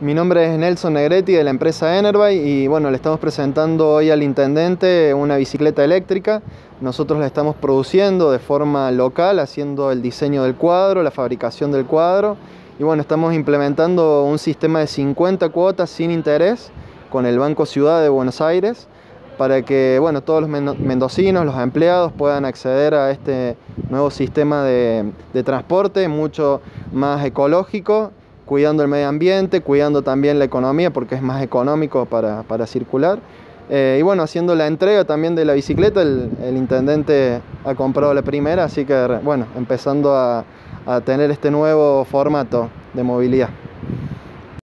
Mi nombre es Nelson Negretti de la empresa Enerby y bueno, le estamos presentando hoy al intendente una bicicleta eléctrica. Nosotros la estamos produciendo de forma local, haciendo el diseño del cuadro, la fabricación del cuadro y bueno, estamos implementando un sistema de 50 cuotas sin interés con el Banco Ciudad de Buenos Aires para que bueno, todos los mendocinos, los empleados puedan acceder a este nuevo sistema de transporte mucho más ecológico cuidando el medio ambiente, cuidando también la economía porque es más económico para, circular. Eh, y bueno, haciendo la entrega también de la bicicleta, el, intendente ha comprado la primera, así que bueno, empezando a tener este nuevo formato de movilidad.